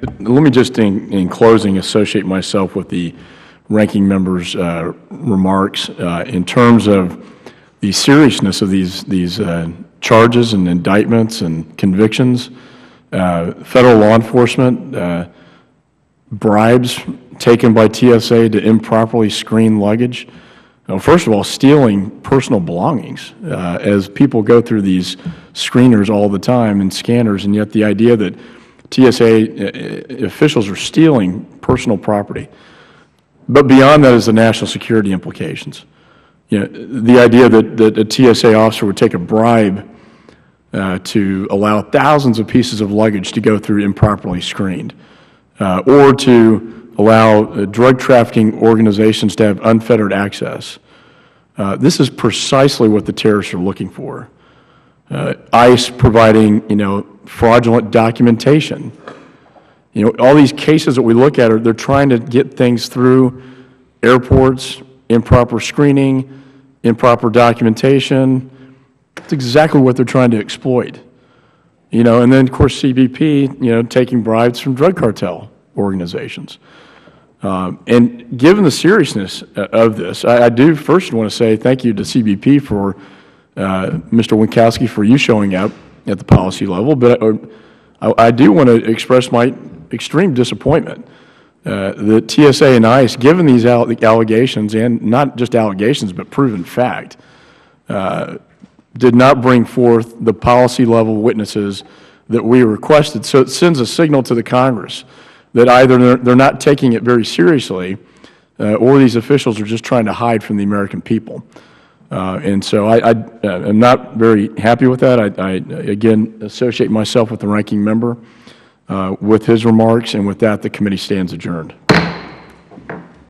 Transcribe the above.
let me just, in, in closing, associate myself with the ranking member's uh, remarks uh, in terms of the seriousness of these, these uh, charges and indictments and convictions. Uh, Federal law enforcement, uh, bribes taken by TSA to improperly screen luggage. Now, first of all, stealing personal belongings uh, as people go through these screeners all the time and scanners, and yet the idea that TSA uh, officials are stealing personal property. But beyond that is the national security implications. You know, the idea that, that a TSA officer would take a bribe uh, to allow thousands of pieces of luggage to go through improperly screened, uh, or to allow uh, drug trafficking organizations to have unfettered access. Uh, this is precisely what the terrorists are looking for. Uh, ICE providing, you know, fraudulent documentation. You know, all these cases that we look at, are they're trying to get things through airports, improper screening, improper documentation. It's exactly what they're trying to exploit. You know, and then, of course, CBP, you know, taking bribes from drug cartel organizations. Um, and given the seriousness uh, of this, I, I, do first want to say thank you to CBP for uh, Mr. Winkowski for you showing up at the policy level, but I, I do want to express my extreme disappointment uh, that TSA and ICE, given these allegations, and not just allegations but proven fact, uh, did not bring forth the policy level witnesses that we requested. So it sends a signal to the Congress that either they're, they're not taking it very seriously uh, or these officials are just trying to hide from the American people. Uh, and so I, am not very happy with that. I, I, again, associate myself with the ranking member uh, with his remarks, and with that, the committee stands adjourned.